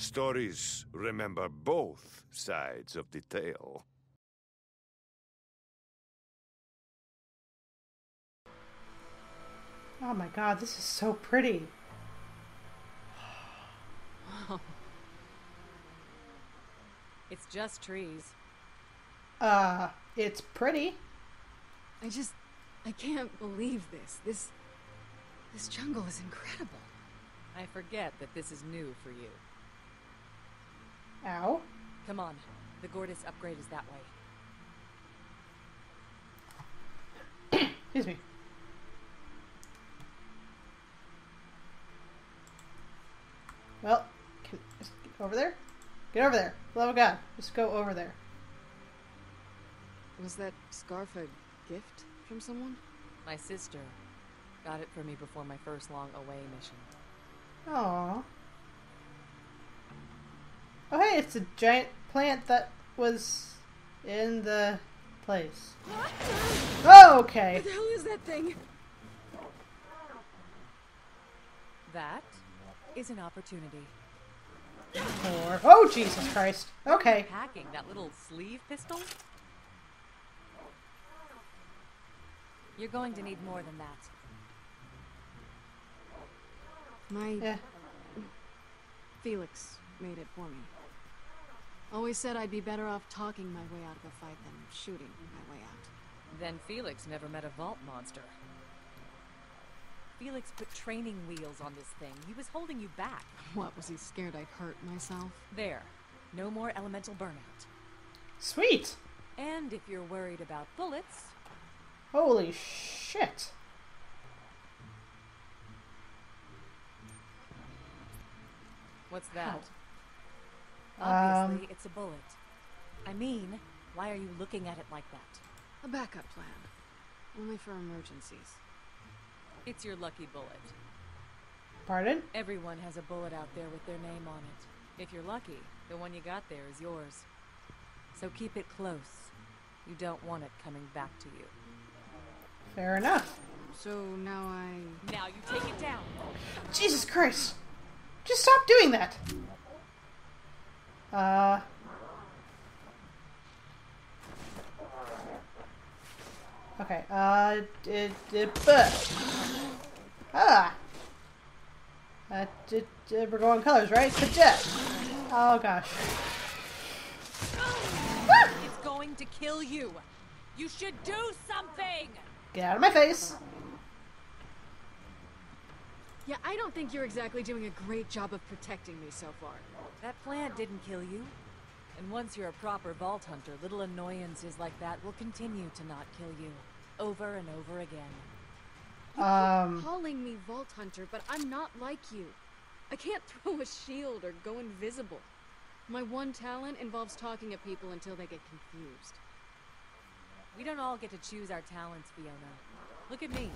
Stories remember both sides of the tale. Oh my god, this is so pretty. It's just trees. Uh, it's pretty. I just. I can't believe this. This. This jungle is incredible. I forget that this is new for you. Ow. Come on. The Gortys upgrade is that way. Excuse me. Well, can, just get over there? Get over there. Love of God. Just go over there. Was that scarf a gift from someone? My sister got it for me before my first long away mission. Aww. Oh hey, it's a giant plant that was in the place. Oh, Okay. What the hell is that thing? That is an opportunity. Or, oh Jesus Christ. Okay. Hacking that little sleeve pistol? You're going to need more than that. My Yeah. Felix made it for me. Always said I'd be better off talking my way out of a fight than shooting my way out. Then Felix never met a vault monster. Felix put training wheels on this thing. He was holding you back. What, was he scared I'd hurt myself? There. No more elemental burnout. Sweet. And if you're worried about bullets, Holy shit. what's that? Obviously, um, it's a bullet. I mean, why are you looking at it like that? A backup plan. Only for emergencies. It's your lucky bullet. Pardon? Everyone has a bullet out there with their name on it. If you're lucky, the one you got there is yours. So keep it close. You don't want it coming back to you. Fair enough. So now I. Now you take it down. Jesus Christ. Just stop doing that. Uh. Okay, uh, it, it, but, ah, uh, it, it, we're going colors, right? The jet. Oh gosh. It's going to kill you. You should do something. Get out of my face. Yeah, I don't think you're exactly doing a great job of protecting me so far. That plant didn't kill you. And once you're a proper vault hunter, little annoyances like that will continue to not kill you. Over and over again. Um, Calling me Vault Hunter, but I'm not like you. I can't throw a shield or go invisible. My one talent involves talking at people until they get confused. We don't all get to choose our talents, Fiona. Look at me.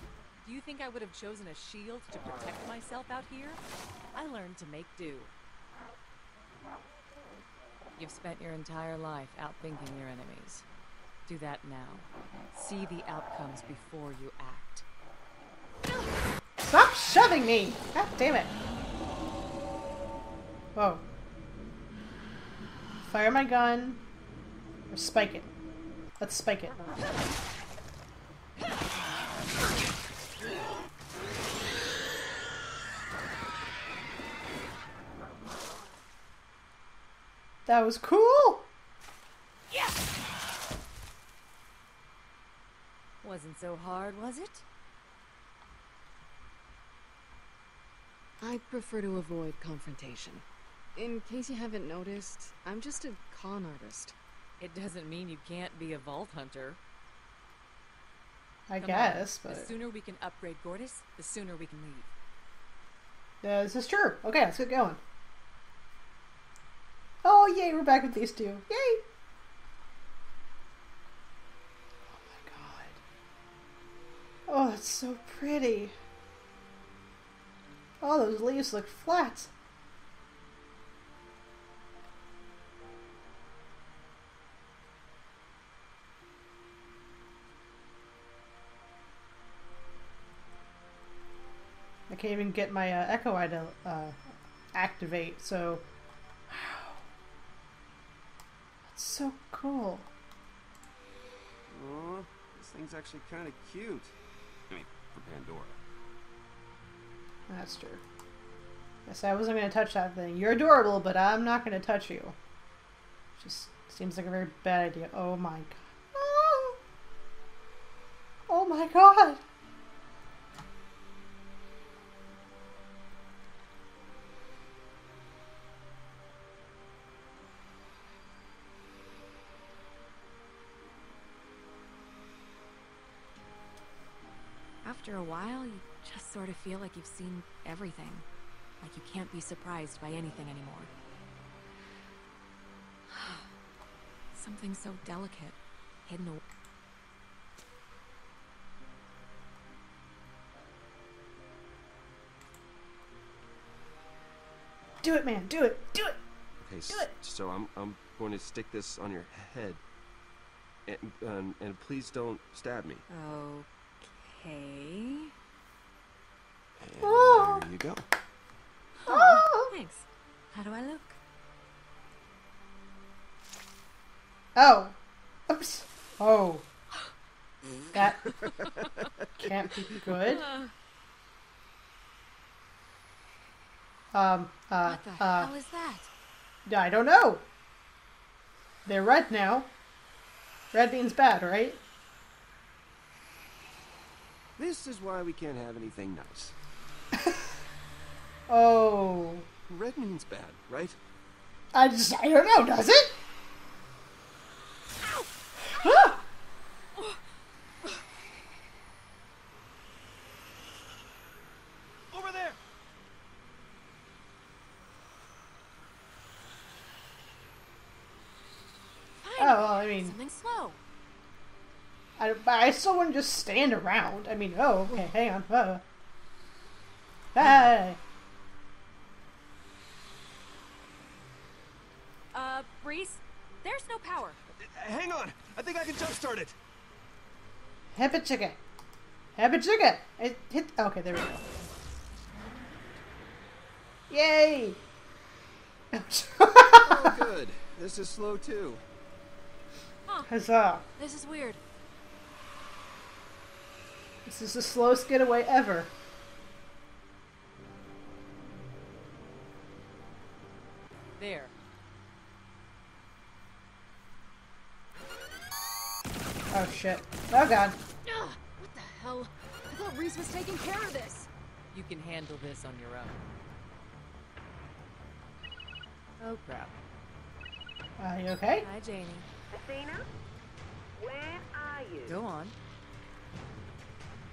Do you think I would have chosen a shield to protect myself out here? I learned to make do. You've spent your entire life outthinking your enemies. Do that now. See the outcomes before you act. stop shoving me. God damn it. Whoa. Fire my gun or spike it. Let's spike it. That was cool. Wasn't so hard, was it? I prefer to avoid confrontation. In case you haven't noticed, I'm just a con artist. It doesn't mean you can't be a vault hunter. I Come on. guess, The sooner we can upgrade Gortys, the sooner we can leave. yeah, this is true. Okay, let's get going. Oh yay, we're back with these two. Yay! Oh my god. Oh, that's so pretty. Oh, those leaves look flat. I can't even get my uh, Echo Eye to uh, activate, so So cool. Aw, this thing's actually kind of cute. I mean, for Pandora. That's true. I Yes, I wasn't going to touch that thing. You're adorable, but I'm not going to touch you. Just seems like a very bad idea. Oh my god. Oh, oh my god. After a while, you just sort of feel like you've seen everything. Like you can't be surprised by anything anymore. Something so delicate, hidden away. Do it, man. Do it. Do it. Okay, Do it. so I'm I'm going to stick this on your head, and and, and please don't stab me. Oh, Okay. And Oh. there you go. Oh. Thanks. How do I look? Oh. Oops. Oh. That can't be good. Um, uh, What the uh, hell is that? I don't know. They're red now. Red means bad, right? This is why we can't have anything nice. Oh. Red means bad, right? I just, I don't know, does it? Ah! Over there. Oh, well, I mean, Something slow. I, still wouldn't just stand around. I mean, oh, okay, hang on. Uh. Hey! Uh, Rhys, there's no power. Hang on. I think I can jumpstart it. Hip it chicken. Hip it chicken. It hit. Okay, there we go. Yay! Oh, good. This is slow too. Huzzah! This is weird. This is the slowest getaway ever. There. Oh shit. Oh god. Ugh, what the hell? I thought Rhys was taking care of this. You can handle this on your own. Oh crap. Are you okay? Hi, Janey. Athena, where are you? Go on.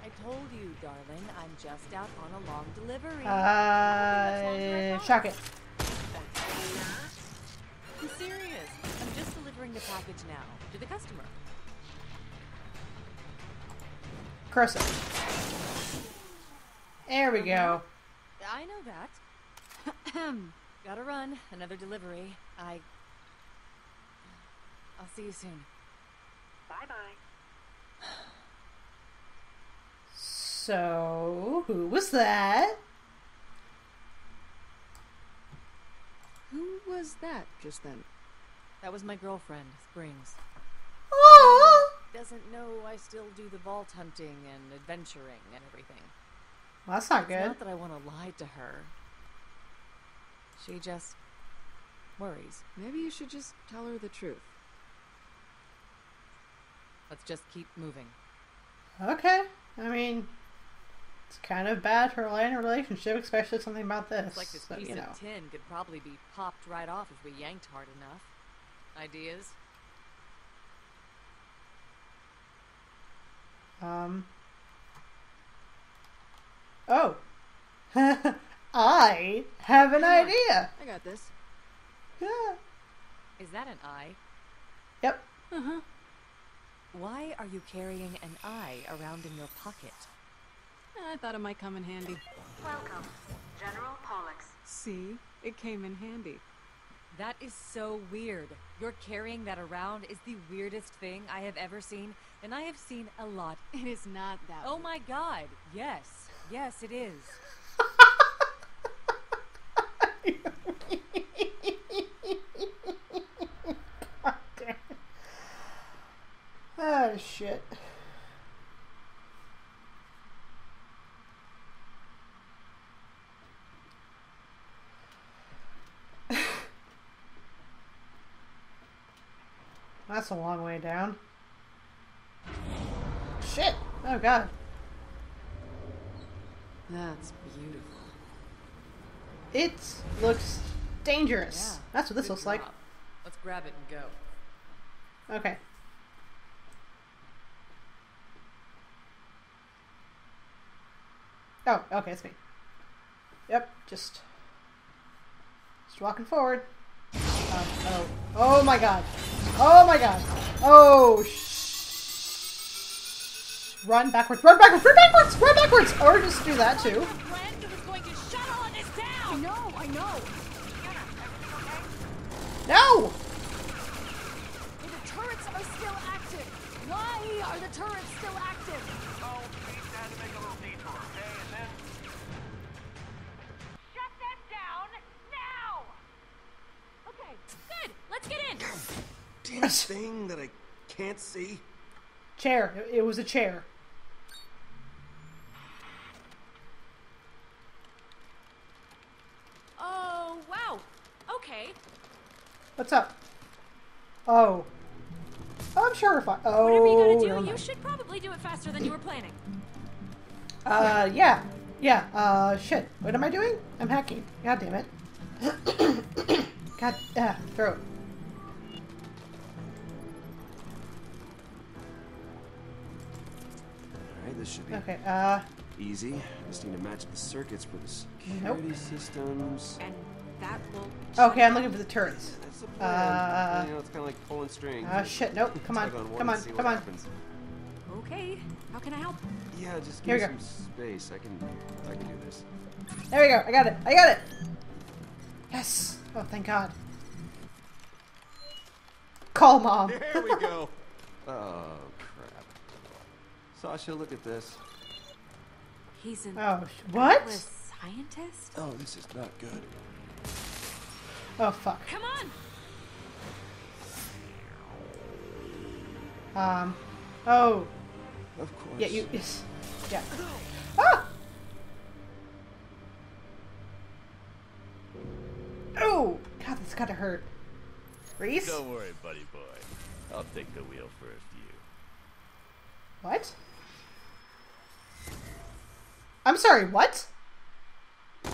I told you, darling, I'm just out on a long delivery. Uh, shock it. I'm serious. I'm just delivering the package now to the customer. Curse it. There we go. I know that. Gotta run. Another delivery. I. I'll see you soon. Bye bye bye. So, who was that? Who was that just then? That was my girlfriend, Springs. Oh, Doesn't know I still do the vault hunting and adventuring and everything. well, that's not It's good. not that I want to lie to her. She just worries. Maybe you should just tell her the truth. Let's just keep moving. Okay. I mean, it's kind of bad for a line of relationship, especially something about this. It's like this so, piece you know. of tin could probably be popped right off if we yanked hard enough. Ideas? Um. Oh. I have an Hang on. idea. I got this. Yeah. Is that an eye? Yep. Uh-huh. Why are you carrying an eye around in your pocket? I thought it might come in handy. Welcome, General Pollux. See? It came in handy. That is so weird. You're carrying that around is the weirdest thing I have ever seen, and I have seen a lot. It is not that Oh weird. my god, yes. Yes, it is. oh, shit. That's a long way down. Shit! Oh god. That's beautiful. It looks dangerous. Yeah. That's what this looks like. Let's grab it and go. Okay. Oh, okay, it's me. Yep, just just walking forward. Um, oh, oh my god! Oh my god! Oh, sh- run backwards! Run backwards! Run backwards! Run backwards! Or just do that too. Friend was going to shut all of this I know, I know. No! The turrets are still active. Why are the turrets still active? Oh, we had to make a little detour, okay? And then Shut them down now! Okay, good. Let's get in. Damn thing that I can't see. Chair. It, it was a chair. Oh, wow. Okay. What's up? Oh. I'm sure if I. Oh. Whatever you gotta do, you should probably do it faster than you were planning. Uh, yeah. Yeah, uh, shit. What am I doing? I'm hacking. God damn it. God, ah, throat. Alright, this should be Okay, uh, easy. Just need to match the circuits for the security Nope. systems. And that will. okay, I'm looking for the turrets. That's the plan. Uh, you know, it's kind of like pulling strings. Ah, shit, nope. Come on, Tug one come and on, come on. happens. Okay. How can I help? Yeah, just Here give we me go. some space. I can, I can do this. There we go. I got it. I got it. Yes. Oh, thank God. Call mom. There we go. oh crap. Sasha, look at this. He's an Oh, what? Scientist? Oh, this is not good. Oh, fuck. Come on! Um. Oh. Of course. Yeah, you. Yes. Yeah. Ah! Oh! God, that's gotta hurt. Rhys? Don't worry, buddy boy. I'll take the wheel for a few. What? I'm sorry, what? Uh,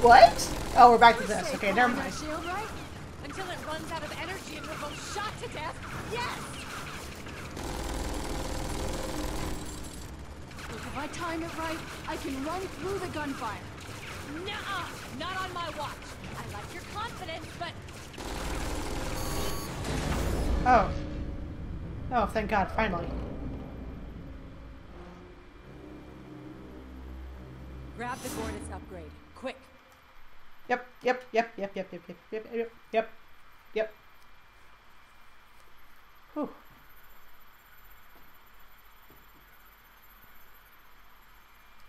what? Oh, we're back to this. Okay, never mind. Shield, right? Until it runs out of energy and we're both shot to death? Yes! Look, if I time it right, I can run through the gunfire. Nuh-uh! Not on my watch. I like your confidence, but Oh. Oh, thank God, finally. Grab the Gortys upgrade. Quick. Yep, yep, yep, yep, yep, yep, yep, yep, yep, yep, yep. Whew.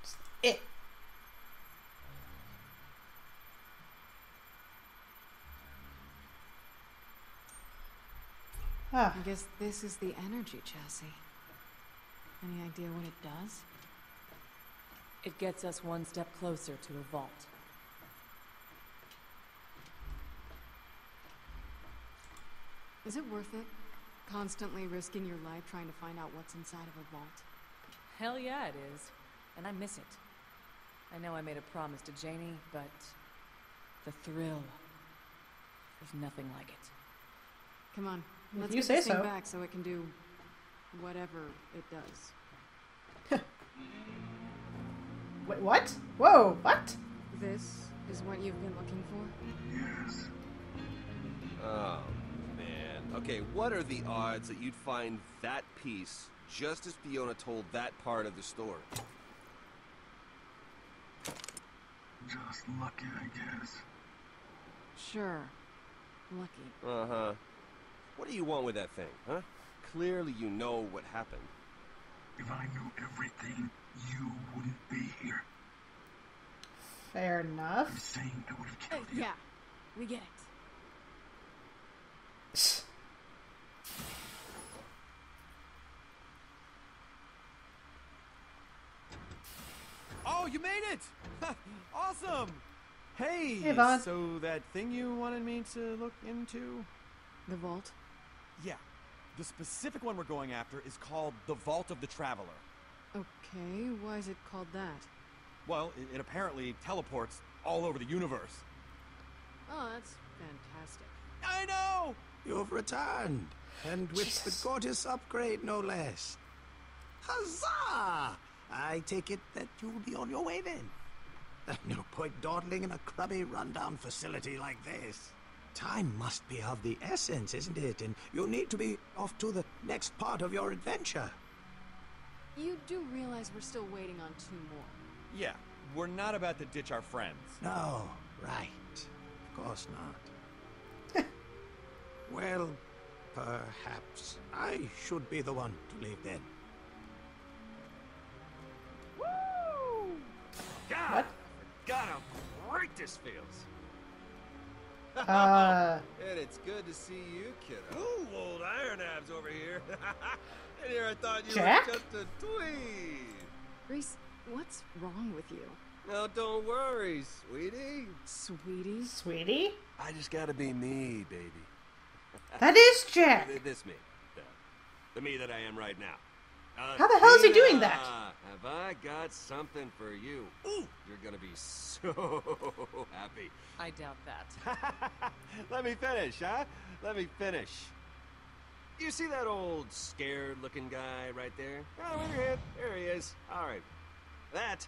Just it. Ah, I guess this is the energy chassis. Any idea what it does? It gets us one step closer to a vault. Is it worth it? Constantly risking your life trying to find out what's inside of a vault? Hell yeah, it is. And I miss it. I know I made a promise to Janey, but the thrill. There's nothing like it. Come on, let's you get say this thing so. back so it can do whatever it does. wait, what? Whoa, what? This is what you've been looking for? Yes. Oh man. Okay, what are the odds that you'd find that piece just as Fiona told that part of the story? just lucky, I guess. Sure. Lucky. Uh huh. What do you want with that thing, huh? Clearly, you know what happened. If I knew everything, you wouldn't be here. Fair I'm enough. saying I would have Uh, killed you. yeah, we get it. Oh, you made it! awesome! Hey, Hey, Vaughn. so that thing you wanted me to look into? The vault? Yeah. The specific one we're going after is called the Vault of the Traveler. Okay, why is it called that? Well, it, it apparently teleports all over the universe. Oh, that's fantastic. I know! You've returned, and with Jesus. the gorgeous upgrade, no less. Huzzah! I take it that you'll be on your way then. No point dawdling in a crummy, rundown facility like this. Time must be of the essence, isn't it? And you'll need to be off to the next part of your adventure. You do realize we're still waiting on two more. Yeah, we're not about to ditch our friends. No, right. Of course not. well, perhaps I should be the one to leave then. God, What? God, how great this feels. Uh, And it's good to see you, kiddo. Ooh, old Iron Abs over here. and here I thought you Jack? were just a tween. Rhys, what's wrong with you? No, don't worry, sweetie. Sweetie? sweetie? I just gotta be me, baby. That is Jack. This me. The, the me that I am right now. Uh, How the hell is he doing that? Have I got something for you? Ooh, you're gonna be so happy. I doubt that. Let me finish, huh? Let me finish. You see that old scared-looking guy right there? Oh, over here. There he is. All right. That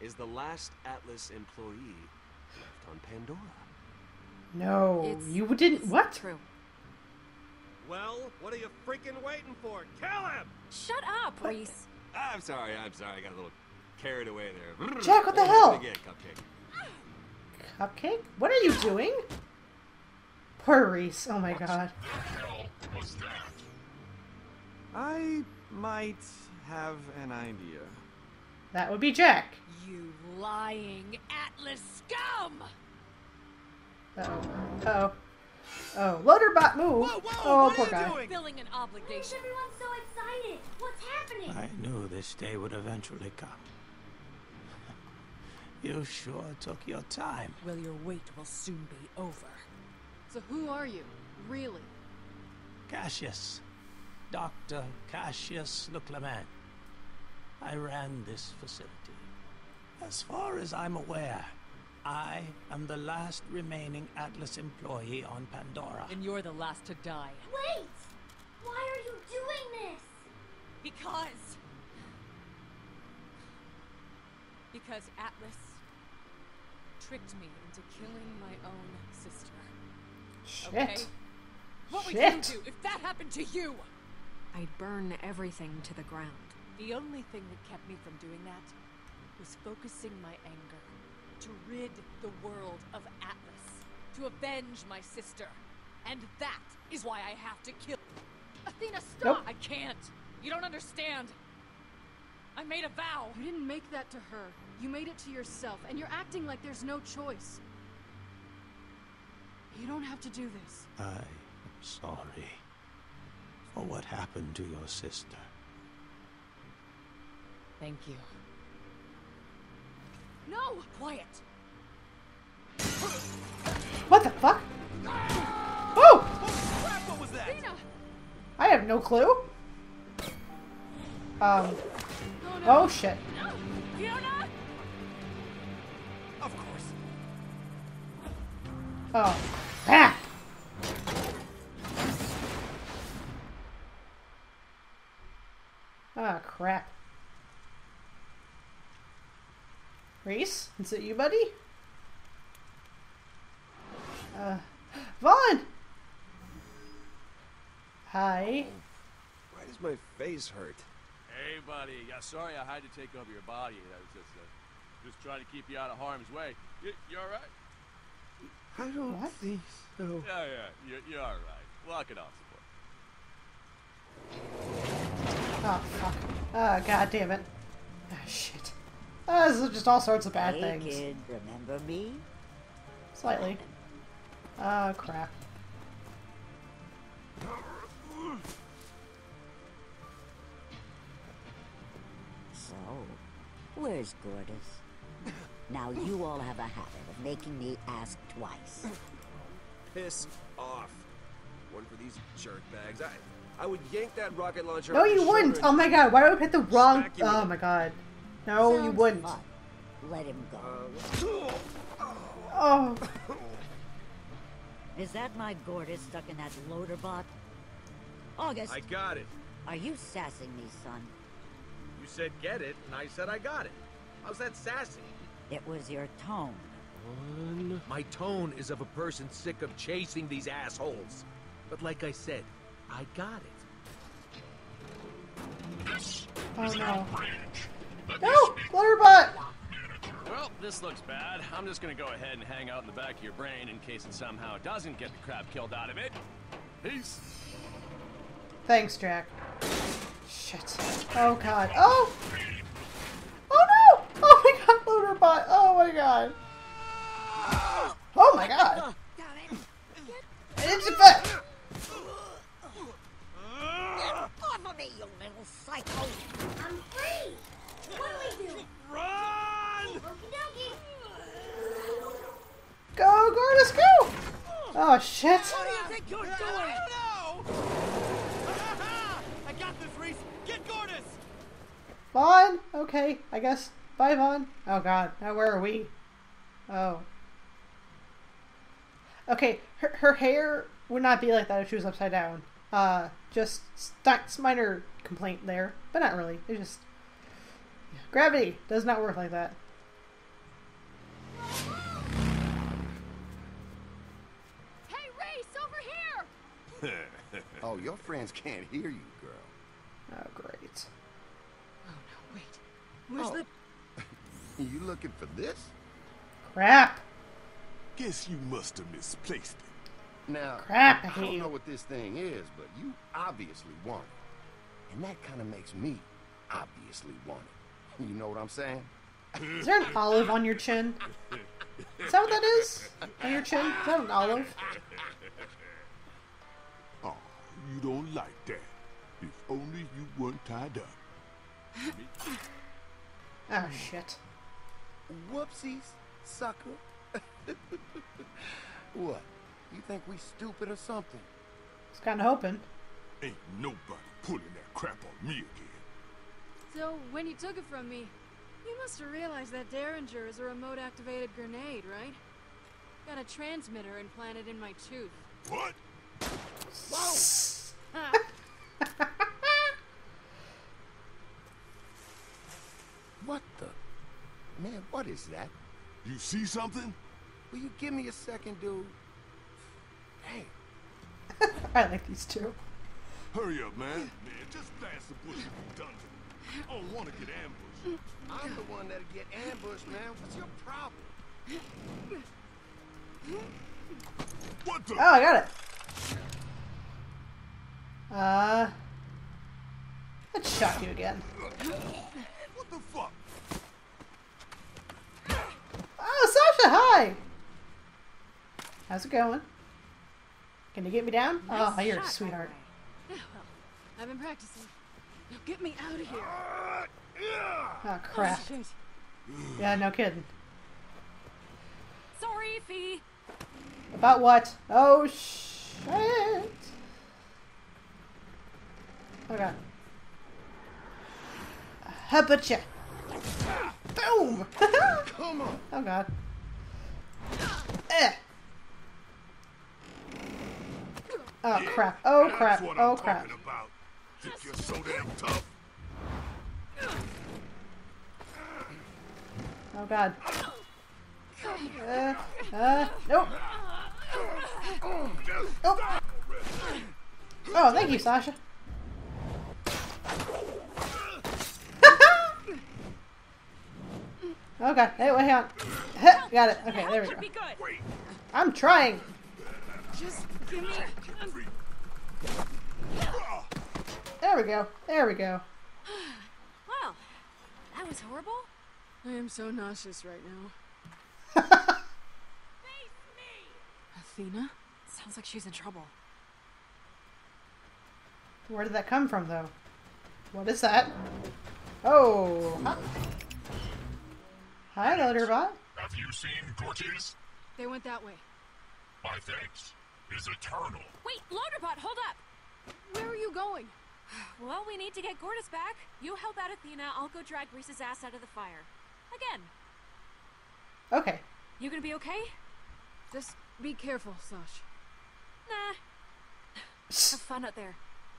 is the last Atlas employee left on Pandora. No, It's- you didn't. What? True. Well, what are you freaking waiting for? Kill him! Shut up, Rhys. I'm sorry, I'm sorry. I got a little carried away there. Mm. Jack, what the Let's hell? Begin, Cupcake. Cupcake? What are you doing? Poor Rhys. Oh my god. I might have an idea. That would be Jack. You lying Atlas scum! Uh oh. Uh oh. Oh, loader bot move. Whoa, whoa, oh, what poor are you guy. doing? Filling an obligation. Why is everyone so excited? What's happening? I knew this day would eventually come. You sure took your time. Well, your wait will soon be over. So who are you? Really? Cassius. Dr. Cassius Leclement. I ran this facility. As far as I'm aware, I am the last remaining Atlas employee on Pandora. And you're the last to die. Wait! Why are you doing this? Because. Because Atlas tricked me into killing my own sister. Shit. Okay? What would you do if that happened to you? I'd burn everything to the ground. The only thing that kept me from doing that was focusing my anger to rid the world of Atlas, to avenge my sister. And that is why I have to kill. Athena, stop! Nope. I can't! You don't understand! I made a vow! You didn't make that to her. You made it to yourself, and you're acting like there's no choice. You don't have to do this. I am sorry for what happened to your sister. Thank you. No! Quiet! What the fuck? Oh! Crap, what was that? Athena! I have no clue. Um. Oh no! Oh shit. Fiona! Of course. Oh. Ah! Ah, crap. Rhys, is it you, buddy? Uh, Vaughn! Hi. Why does my face hurt? Hey, buddy. Yeah, sorry I had to take over your body. I was just, uh, just trying to keep you out of harm's way. You, you all right? I don't What? think so. Yeah, yeah. You're, you're all right. Walk it off, support. Oh, fuck. Oh, god damn it. Ah, shit. Ah, this is just all sorts of bad hey, things. kid, remember me? Slightly. Oh, crap. So, where's Gortys? now you all have a habit of making me ask twice. Piss off. One for these jerk bags. I, I would yank that rocket launcher. No, you wouldn't. Oh my god, why would I hit the wrong? Smack you with Oh my god. No, you wouldn't. fun. Let him go. Oh, Is that my Gortys stuck in that loader bot? August, I got it. are you sassing me, son? You said get it, and I said I got it. How's that sassy? It was your tone. My tone is of a person sick of chasing these assholes. But like I said, I got it. oh no. No, Glitterbot. Well, this looks bad. I'm just gonna go ahead and hang out in the back of your brain in case it somehow doesn't get the crap killed out of it. Peace. Thanks, Jack. Shit. Oh god. Oh! Oh no! Oh my god, Glitterbot. Oh my god. Oh my god. It's a fact. Off of me, you little psycho! I'm free! What do we do? Run! Okie! Go, Gortys, go! Oh shit. What do you think you're doing? I got this, Rhys. Get Gortys. Vaughn? Okay, I guess. Bye, Vaughn. Oh god, now where are we? Oh. Okay, her, her hair would not be like that if she was upside down. Uh, just that's minor complaint there, but not really. It's just gravity does not work like that. Hey, Race, over here! oh, your friends can't hear you, girl. Oh great. Oh no, wait. Where's Oh. the You looking for this? Crap. Guess you must have misplaced it. Now, Crap, I I don't know what this thing is, but you obviously want it. And that kind of makes me obviously want it. You know what I'm saying? Is there an olive on your chin? Is that what that is? On your chin? Is that an olive? Oh, you don't like that. If only you weren't tied up. Oh shit. Whoopsies, sucker. what? You think we stupid or something? I was kind of hoping. Ain't nobody pulling that crap on me again. So, when you took it from me, you must have realized that Derringer is a remote-activated grenade, right? Got a transmitter implanted in my tooth. What? What the? Man, what is that? You see something? Will you give me a second, dude? Hey, I like these two. Hurry up, man. Man, just blast the bush if you done it. I don't want to get ambushed. I'm the one that'll get ambushed, man. What's your problem? What the? Oh, I got it. Uh, let's shock you again. What the fuck? Oh, Sasha, hi. How's it going? Can you get me down? Oh, Nice you're a shot, sweetheart. Yeah, well, I've been practicing. Now get me out of here. Oh crap. Oh. Yeah, no kidding. Sorry, Fee. About what? Oh shit. Oh god. How about ya? Boom! Come on. oh god. Eh. Oh crap. Oh crap. Oh I'm crap. Talking about. Think you're so damn tough? Oh god. Uh, uh, nope. Nope. Oh, thank you, Sasha. okay, hey, wait, hang on. Got it. Okay, there we go. Should be good. I'm trying. Just give me. There we go. There we go. Well, that was horrible. I am so nauseous right now. Face me. Athena? Sounds like she's in trouble. Where did that come from, though? What is that? Oh. Huh. Hi, Loaderbot. Have you seen Gortys? They went that way. My thanks. is eternal. Wait, Loaderbot, hold up! Where are you going? Well, we need to get Gortys back. You help out Athena, I'll go drag Rhys's ass out of the fire. Again. Okay. You gonna be okay? Just be careful, Sash. Nah. Have fun out there.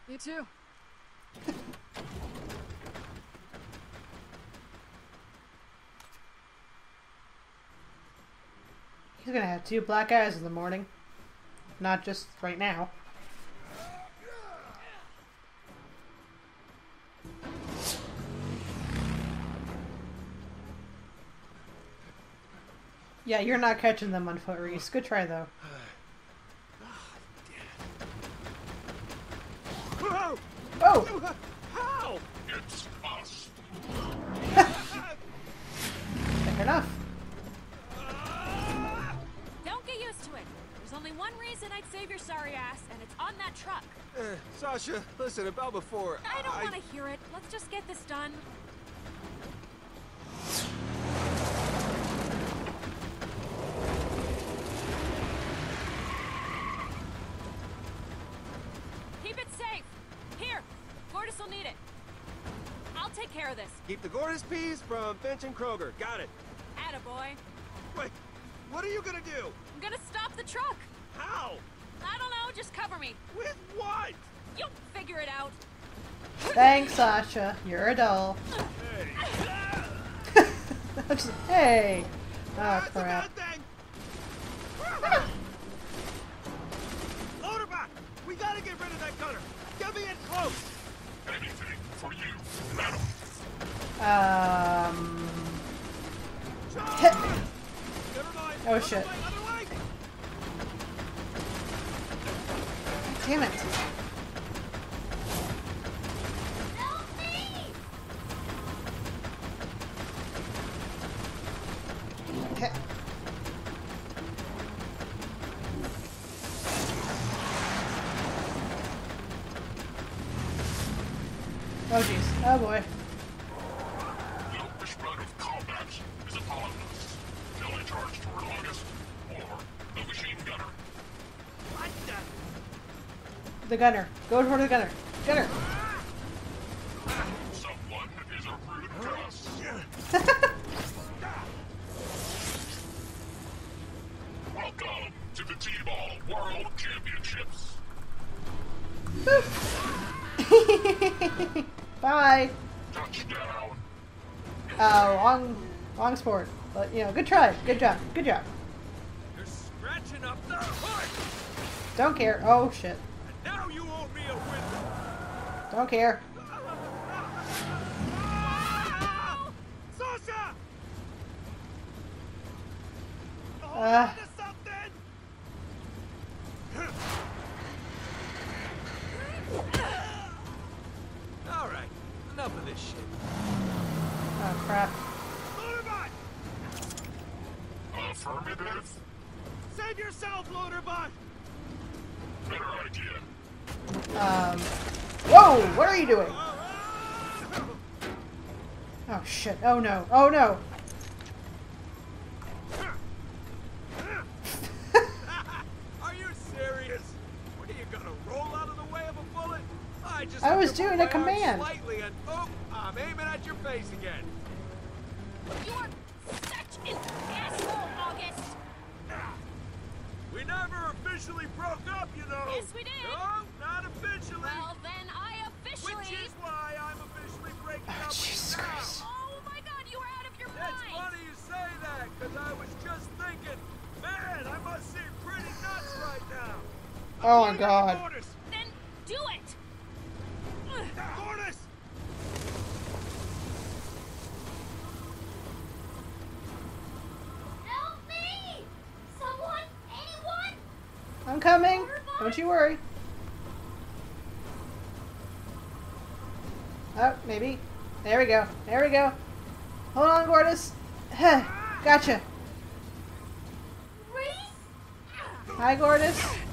You too. He's gonna have two black eyes in the morning. Not just right now. Yeah, you're not catching them on foot, Rhys. Good try, though. Oh! How? It's us. Fair enough. Don't get used to it. There's only one reason I'd save your sorry ass, and it's on that truck. Uh, Sasha, listen, about before. I don't want to hear it. Let's just get this done. Take care of this. Keep the Gortys peas from Finch and Kroger. Got it. Attaboy. Wait, what are you gonna do? I'm gonna stop the truck. How? I don't know, just cover me. With what? You'll figure it out. Thanks, Sasha. You're a doll. Just- hey! Oh, crap. Loaderbot! Ah. We gotta get rid of that gunner! Get me in close! Um. Oh, shit. Damn it. Gunner. Go toward the gunner. Gunner. Someone is a rude cuss. Welcome to the T-Ball World Championships. Bye. Touchdown. Oh, long, long sport. But you know, good try. Good job. Good job. You're scratching up the hood! Don't care. Oh shit. And now you owe me a win! Don't care. Uh. on to something! Alright, enough of this shit. Oh crap. Loaderbot! Affirmative. Save yourself, Loaderbot! Better idea. Um. Whoa! What are you doing? Oh shit. Oh no. Oh no. Are you serious? What are you gonna roll out of the way of a bullet? I just I have was to move doing a my arm command. Slightly and oh, I'm aiming at your face again. You're such an asshole, August. We never officially broke up, you know. Yes, we did. No, not officially. Well, then I officially. Which is why I'm officially breaking Oh, up with Jesus you now. Christ. Oh my God, you are out of your It's mind. funny you say that, because I was just thinking, man, I must seem pretty nuts right now. Oh my god. Then do it. Ugh. Help me! Someone? Anyone? I'm coming. Don't you worry. Oh, maybe. There we go. There we go. Hold on, Gortys. gotcha. Rhys? Hi, Gortys.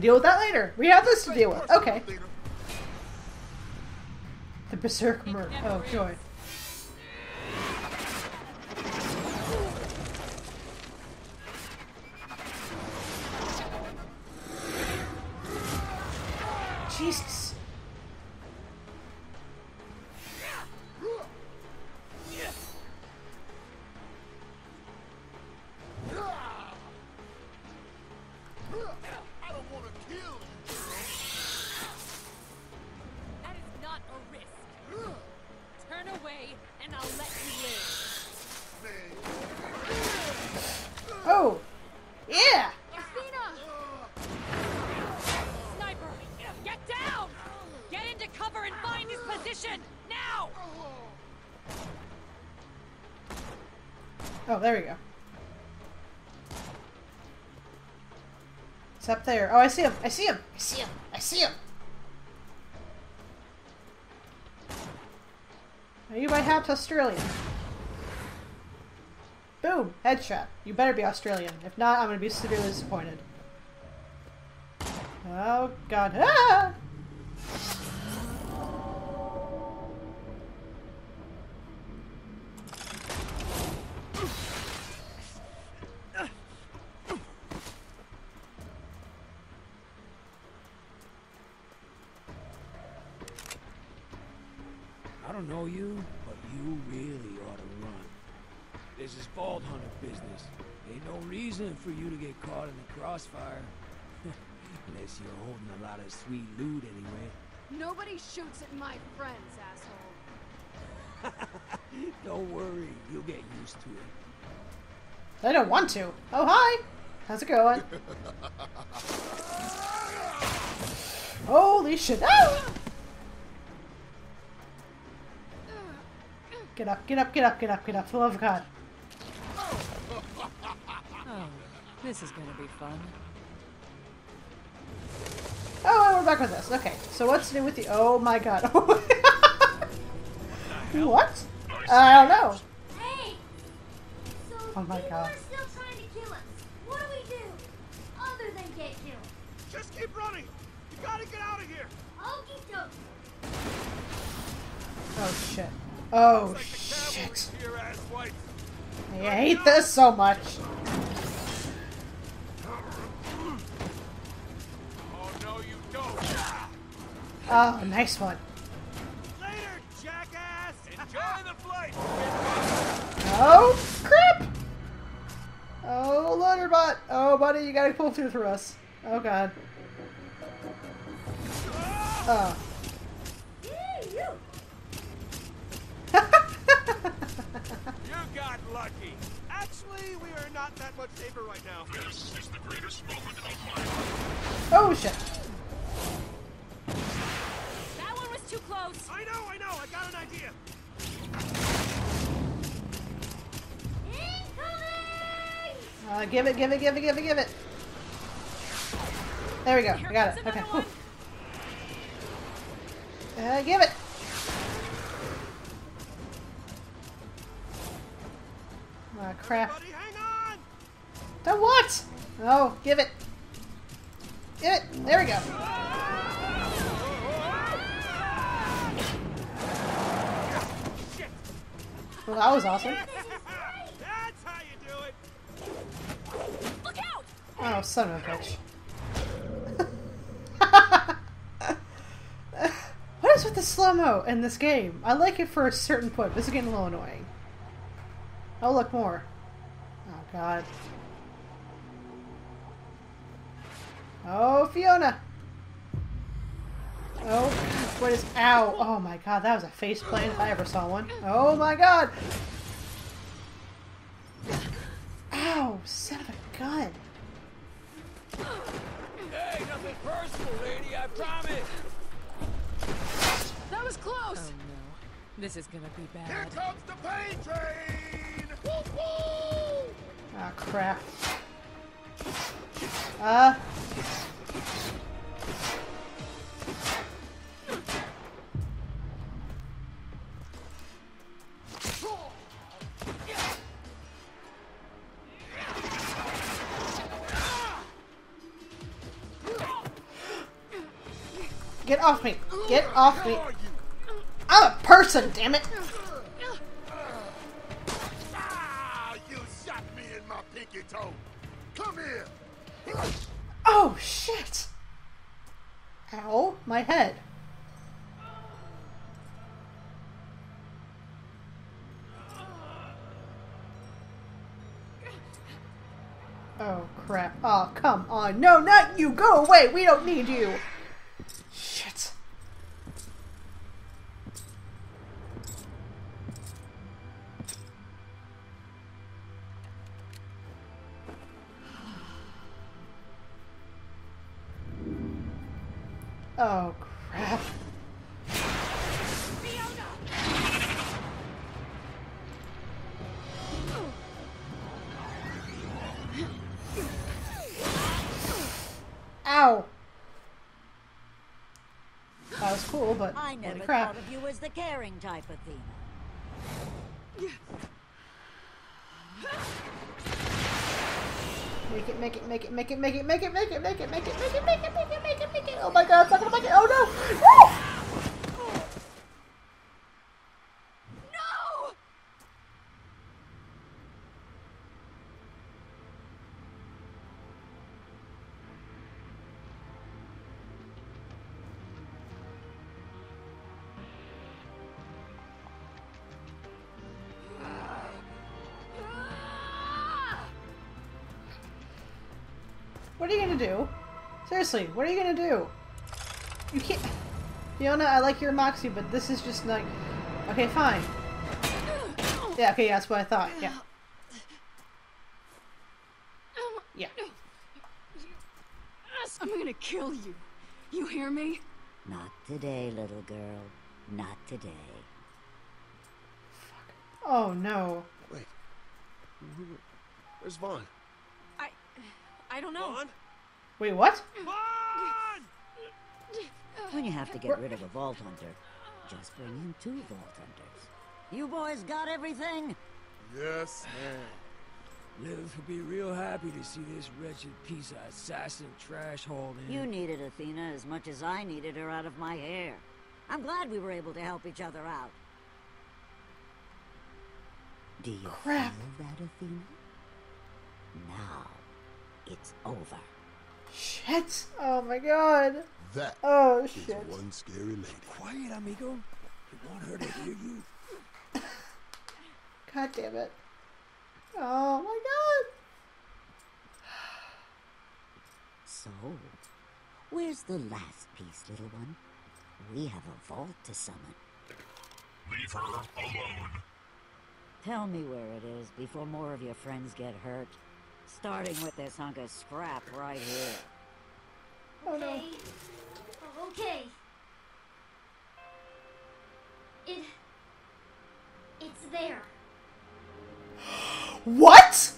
Deal with that later. We have this to deal with. Okay. The Berserk Murk. Oh, joy. There. Oh, I see him. I see him. I see him. I see him. Are you by half Australian? Boom! Headshot. You better be Australian. If not, I'm gonna be severely disappointed. Oh god. Ah! Lot of sweet loot anyway. Nobody shoots at my friends, asshole. Don't worry, you'll get used to it. I don't want to. Oh, hi! How's it going? Holy shit! Ah! Get up, get up, get up, get up, get up, for the love of God. Oh, this is gonna be fun. We're back with this. Okay, so what's new with the... Oh my god. what? I don't know. Hey! So Oh my God. are still trying to kill us. What do we do? Other than get killed? Just keep running. You gotta get out of here. Okie dokie. Oh shit. Oh shit. Here. I hate this so much. Oh no, you don't. Oh, nice one. Later, jackass. Enjoy the flight. Oh, crap! Oh, Loaderbot! Oh, buddy, you gotta pull through for us. Oh, God. Oh. You. You got lucky. Actually, we are not that much safer right now. This is the greatest moment of my life. Oh, shit. I know, I know. I got an idea. Incoming! Uh, give it, give it, give it, give it, give it. There we go. Here I got it. Okay. Uh, give it. Ah, crap. Buddy, hang on. The what? Oh, give it. Give it. There we go. Well, that was awesome. That's how you do it. Look out! Oh, son of a bitch. what is with the slow-mo in this game? I like it for a certain point. This is getting a little annoying. Oh, look more. Oh, God. Oh, Fiona! Oh, what is... Ow! Oh, my God, that was a face plant if I ever saw one. Oh, my God! Ow! Son of a gun! Hey, nothing personal, lady, I promise. That was close. Oh no. This is gonna be bad. Here comes the pain train! Woo woo! Ah, crap. Uh. Off me! Get off me! I'm a person, damn it! You shot me in my pinky toe. Come here. Oh shit! Ow, my head. Oh crap. Oh, come on. No, not you! Go away! We don't need you! Cool, but I holy crap. thought of you as the caring type, Athena. Make it, make it, make it, make it, make it, make it, make it, make it, make it, make it, make it, make it, make it, make it. Oh my god, it's not gonna make it. Oh no! Seriously, what are you gonna do? You can't. Fiona, I like your moxie, but this is just like. Okay, fine. Yeah, okay, yeah, that's what I thought. Yeah. Yeah. I'm gonna kill you. You hear me? Not today, little girl. Not today. Oh no. Wait. Where's Vaughn? I. I don't know. Vaughn? Wait, what? When you have to get rid of a Vault Hunter, just bring in two Vault Hunters. You boys got everything? Yes, man. Lilith will be real happy to see this wretched piece of assassin trash hauled in. You needed Athena as much as I needed her out of my hair. I'm glad we were able to help each other out. Do you Crap. feel that, Athena? Now, it's over. Shit! Oh my god! That Oh is shit! one scary lady. Quiet, amigo. You want her to hear you? God damn it! Oh my god! So, where's the last piece, little one? We have a vault to summon. Leave her alone. Tell me where it is before more of your friends get hurt. Starting with this hunk of scrap right here. Oh no! Okay. Oh, okay. It. It's there What?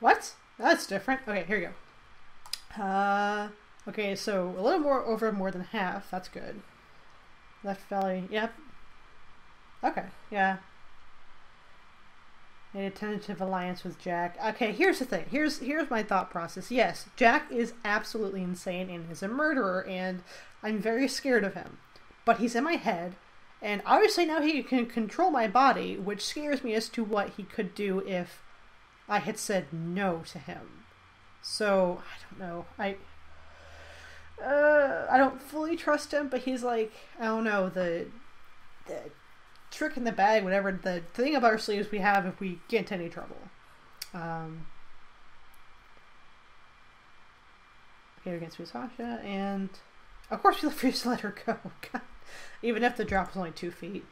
What? That's different. Okay, here you go. Uh, okay, so a little more over more than half. That's good. Left Vallory. Yep. Okay. Yeah. Made a tentative alliance with Jack. Okay, here's the thing. Here's here's my thought process. Yes, Jack is absolutely insane and is a murderer, and I'm very scared of him. But he's in my head, and obviously now he can control my body, which scares me as to what he could do if I had said no to him. So I don't know. I uh, I don't fully trust him, but he's like I don't know the the trick in the bag, whatever the thing of our sleeves we have if we get into any trouble. Um, okay, against Sasha, and of course we refuse to let her go. Even if the drop was only two feet.